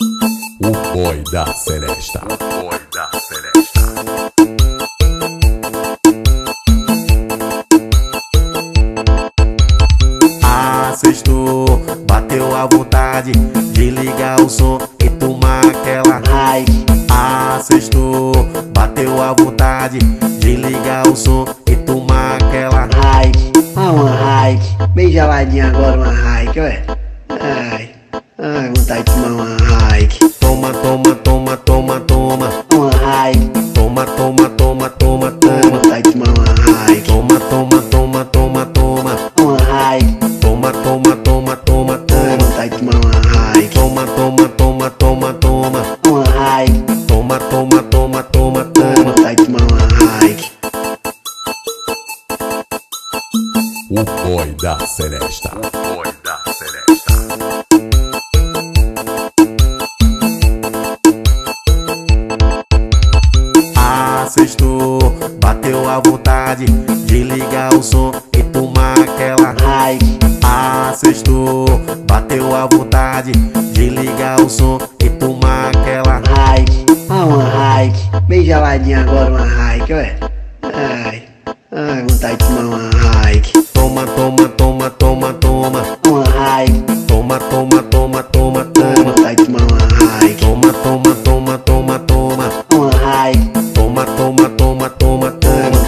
O boy da Celesta. O boy da Celesta. Ah, sextou, bateu a vontade de ligar o som e tomar aquela hype. Ah, sextou, bateu a vontade de ligar o som e tomar aquela hype. Ah, uma Hike, bem geladinha agora uma Hike, ué. Ai, toma. de tomar uma Hike. Toma, toma, toma, toma, toma. Uma Hike, Toma, toma, toma, toma, toma. de tomar uma Hike. O boy da Celesta. Bateu a vontade de ligar o som e tomar aquela high Assustou. bateu a vontade de ligar o som e tomar aquela high Ah, uma high, bem geladinha agora uma high, ué Ai, ai, vontade de tomar uma high Toma, toma, toma, toma, toma. Uma high Toma, toma, toma, toma, toma. Ai, vontade de tomar uma high Toma, toma, toma.